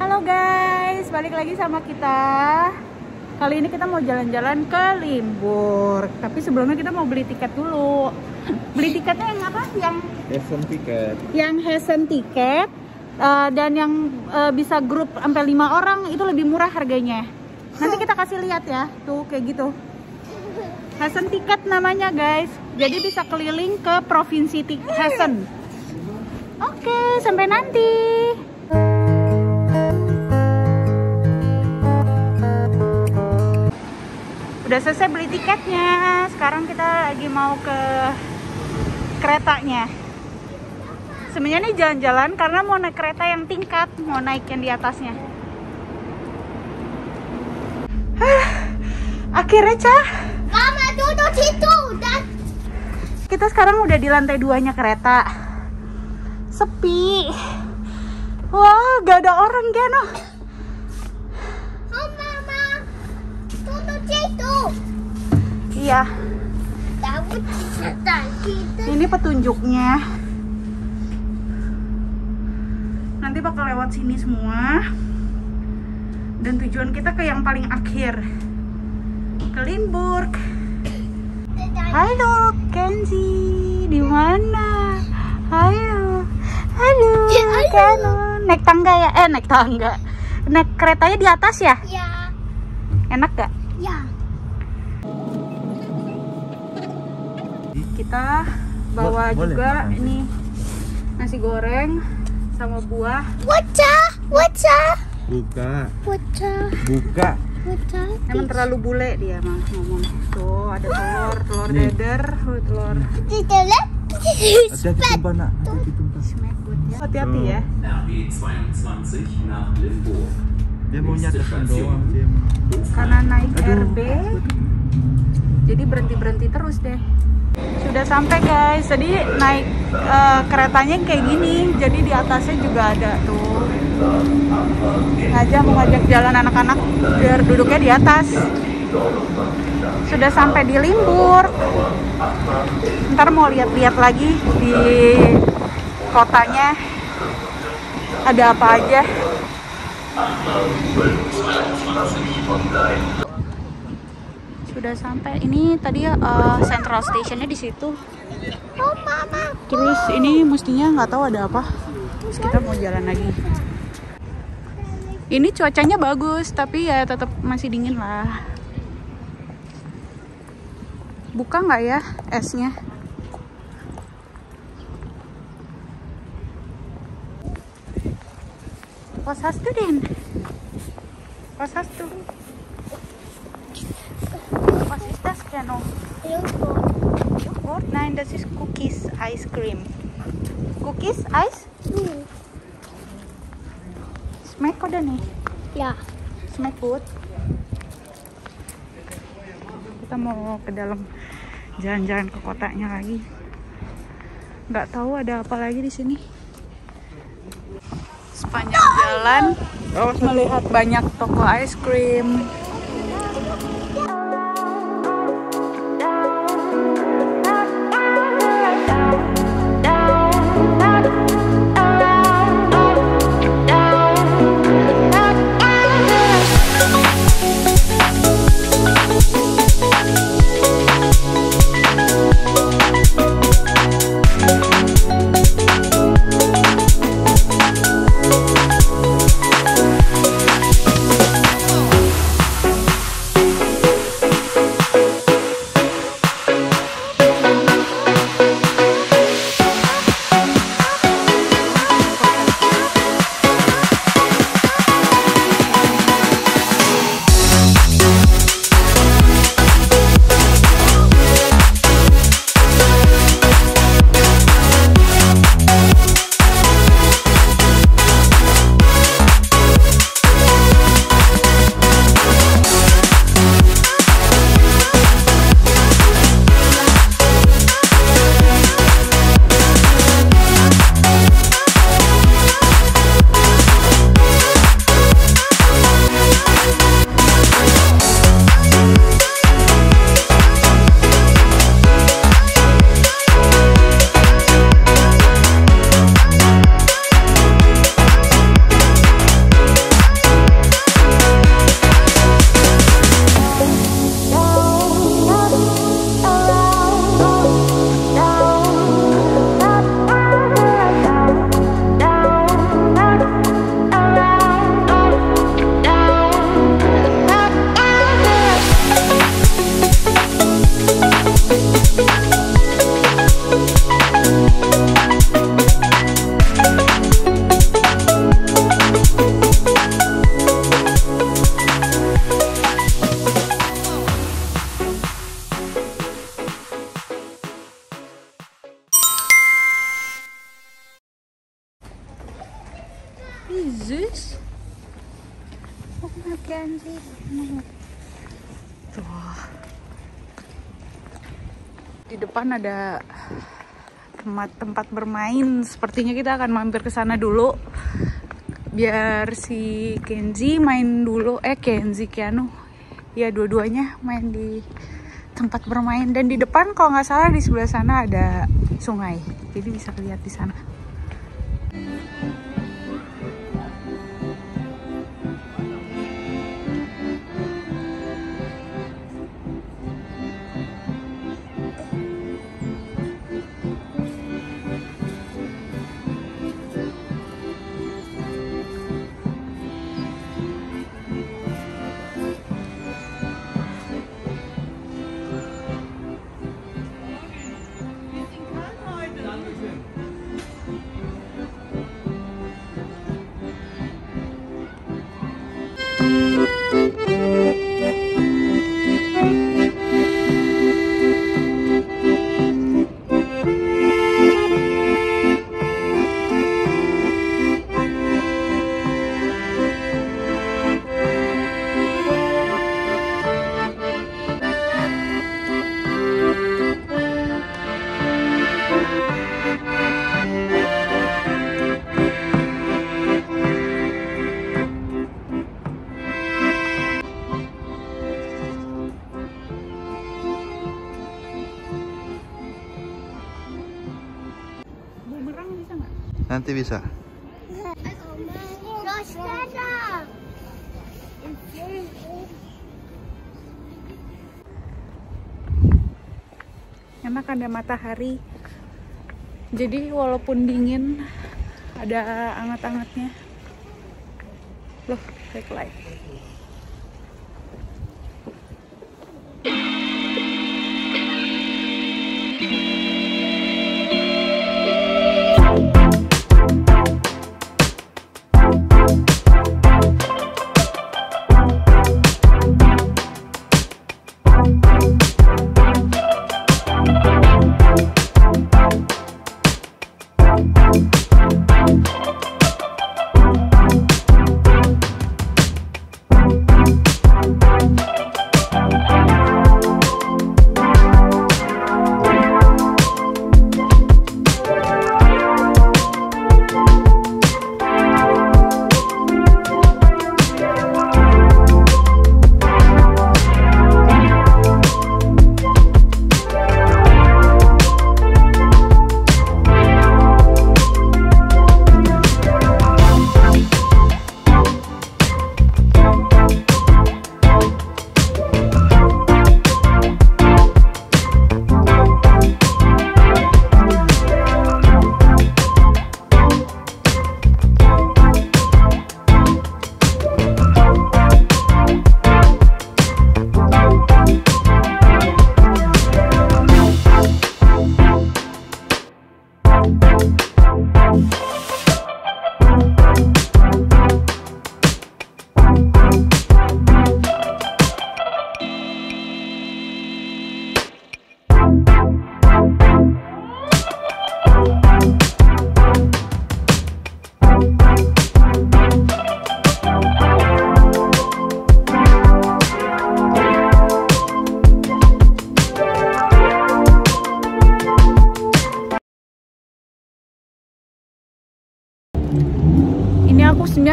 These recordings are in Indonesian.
Halo guys, balik lagi sama kita. Kali ini kita mau jalan-jalan ke Limburg. Tapi sebelumnya kita mau beli tiket dulu. Beli tiketnya yang apa? Yang Heaven tiket. yang Heaven tiket eh, dan yang eh, bisa grup sampai lima orang itu lebih murah harganya. Nanti kita kasih lihat ya, tuh kayak gitu. Heaven tiket namanya guys. Jadi bisa keliling ke provinsi Hessen. Oke, sampai nanti. Udah selesai beli tiketnya. Sekarang kita lagi mau ke keretanya. Sebenarnya ini jalan-jalan karena mau naik kereta yang tingkat, mau naik yang di atasnya. Hah, Akhirnya, Cah. Mama duduk situ dan Kita sekarang udah di lantai duanya kereta. Sepi. Wah, gak ada orang, Geno. oh mama duduk situ. Iya, ini petunjuknya. Nanti bakal lewat sini semua. Dan tujuan kita ke yang paling akhir. Ke Limburg. Halo, Kenzi. Di mana? Halo. Halo, Ya, halo. Naik tangga ya? Eh, naik tangga. Naik keretanya di atas ya? Ya Enak gak? ya. Kita bawa Boleh juga makan. ini nasi goreng sama buah. Waca waca Buka. waca Buka. waca. Emang terlalu bule dia mah ngomong. Tuh ada telur, telur Nih. dadar, oh, telur lihat. Hati-hati ya. Hati-hati ya. RB 22 nach Limburg. Dia mau nyatakan doang. Karena naik Aduh. RB, jadi berhenti berhenti terus deh. Sudah sampai guys. Jadi naik eh, keretanya kayak gini. Jadi di atasnya juga ada tuh. Aja mau ngajak jalan anak-anak biar duduknya di atas. Sudah sampai di Limburg. Ntar mau lihat-lihat lagi di kotanya ada apa aja. Sudah sampai. Ini tadi eh, Central Stationnya di situ. Oh mama. Terus ini mestinya nggak tahu ada apa. Terus kita mau jalan lagi. Ini cuacanya bagus, tapi ya tetap masih dingin lah. Buka nggak ya esnya? Was hast du denn? Was hast du? Das, Keno? Joghurt? Nein, das ist Cookies Ice Cream. Cookies Ice? Hmm. Smack udah nih. Ya. Smack good. Kita mau ke dalam jalan-jalan ke kotanya lagi. Nggak tahu ada apa lagi di sini. Sepanjang jalan melihat banyak toko ice cream. Bagus. Oh, Kenzi. Tuh. Di depan ada tempat-tempat bermain. Sepertinya kita akan mampir ke sana dulu. Biar si Kenzi main dulu. Eh, Kenzi Keanu. Ya, dua-duanya main di tempat bermain. Dan di depan kalau nggak salah di sebelah sana ada sungai. Jadi bisa lihat di sana. Nanti bisa. Enak ada matahari. Jadi walaupun dingin ada anget-angetnya. Loh backlight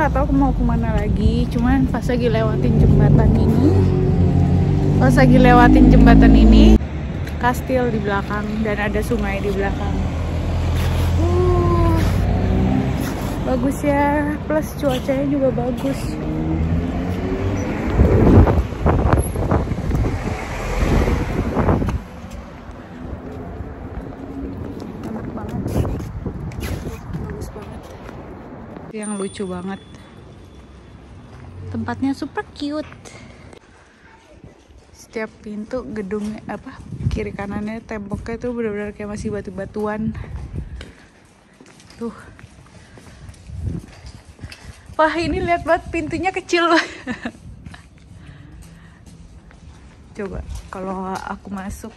nggak tahu mau ke mana lagi. Cuman pas lagi lewatin jembatan ini pas lagi lewatin jembatan ini kastil di belakang dan ada sungai di belakang. Uh, bagus ya. Plus cuacanya juga bagus enak banget bagus banget yang lucu banget. Tempatnya super cute. Setiap pintu gedung apa kiri kanannya temboknya tuh benar-benar kayak masih batu-batuan. Tuh. Wah ini lihat banget pintunya kecil. Coba kalau aku masuk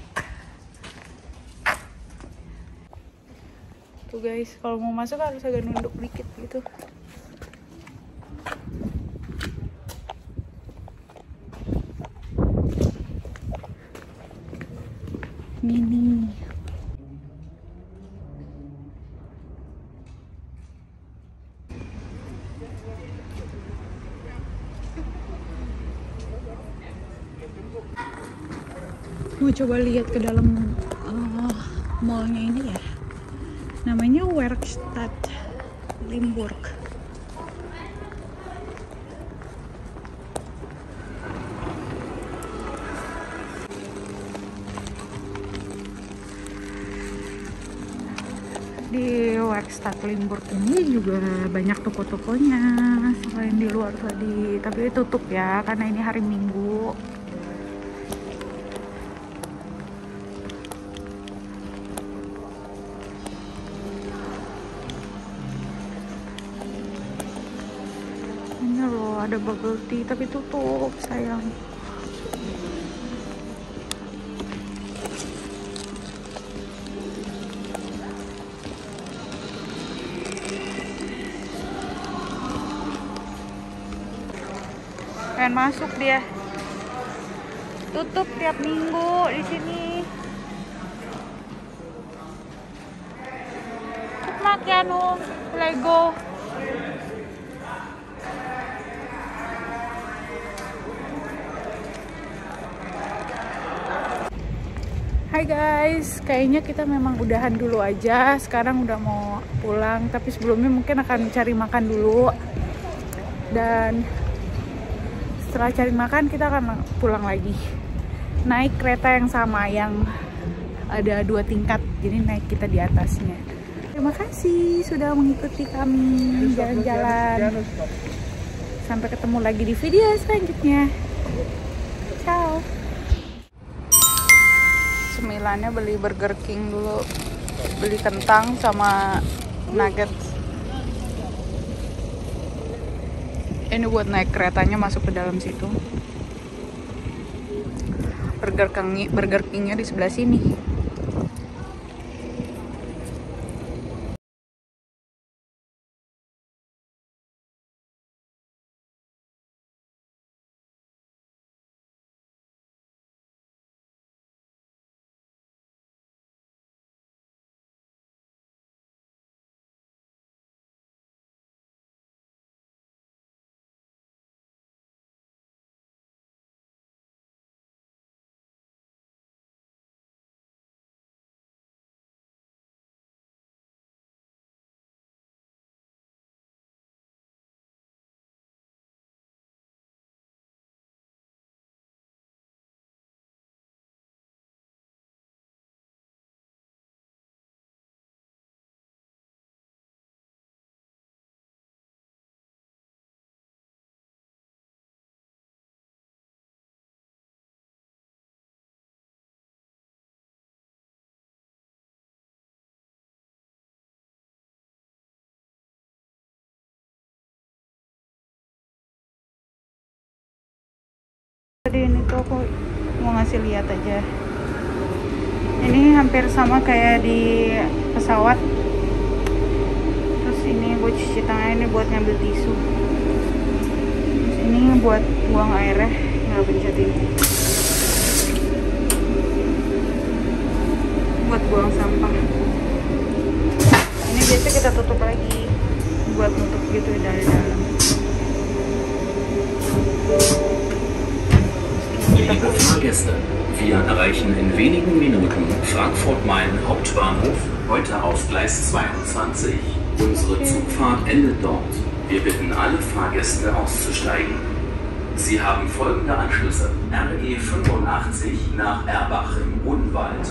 gitu guys. Kalau mau masuk harus agak nunduk dikit gitu. Mini. Mau coba lihat ke dalam uh, mallnya ini ya? Namanya Werkstatt Limburg. Di Werkstatt Limburg ini juga banyak toko-tokonya selain di luar tadi. Tapi tutup ya karena ini hari Minggu ada bubble tea tapi tutup sayang. Pengen masuk dia. Tutup tiap minggu di sini. Mak Yanu Lego Guys, kayaknya kita memang udahan dulu aja. Sekarang udah mau pulang, tapi sebelumnya mungkin akan cari makan dulu. Dan setelah cari makan kita akan pulang lagi. Naik kereta yang sama yang ada dua tingkat, jadi naik kita di atasnya. Terima kasih sudah mengikuti kami jalan-jalan. Sampai ketemu lagi di video selanjutnya. Cemilannya beli Burger King dulu. Beli kentang sama nuggets. Ini buat naik keretanya masuk ke dalam situ. Burger King Burger Kingnya di sebelah sini Ini tuh aku mau ngasih lihat aja. Ini hampir sama kayak di pesawat. Terus ini buat cuci tangan, ini buat ngambil tisu. Terus ini buat buang airnya, nggak pencet ini. Buat buang sampah. Ini biasa kita tutup lagi buat nutup gitu dari dalam. Liebe Fahrgäste, wir erreichen in wenigen Minuten Frankfurt-Main Hauptbahnhof, heute auf Gleis 22. Unsere Zugfahrt endet dort. Wir bitten alle Fahrgäste auszusteigen. Sie haben folgende Anschlüsse: RE 85 nach Erbach im Odenwald.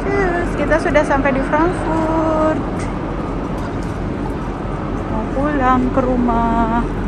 Tschüss, kita sudah sampai di Frankfurt. Mau pulang ke rumah.